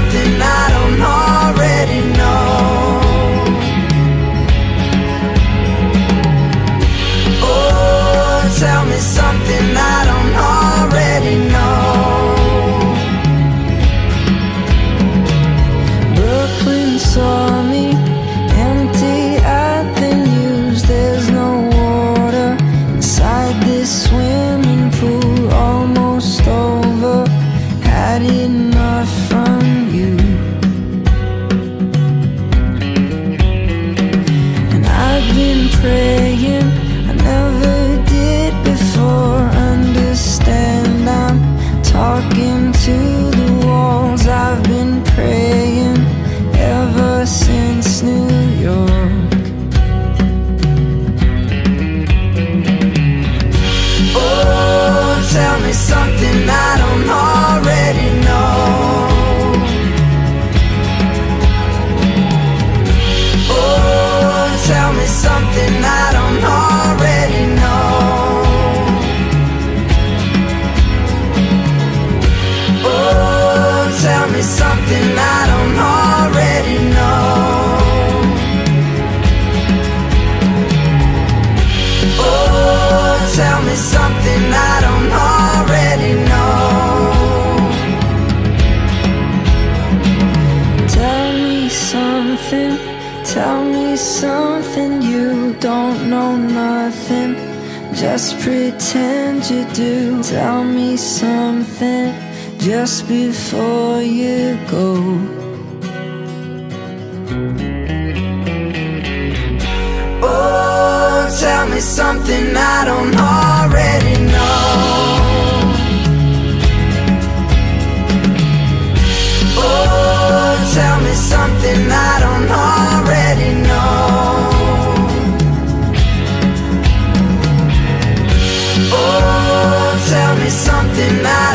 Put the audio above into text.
something I don't something I don't already know. Oh, tell me something I don't already know. Tell me something, tell me something you don't know nothing. Just pretend you do. Tell me something just before you go. Oh, tell me something I don't already know. Oh, tell me something I don't already know. Oh, tell me something I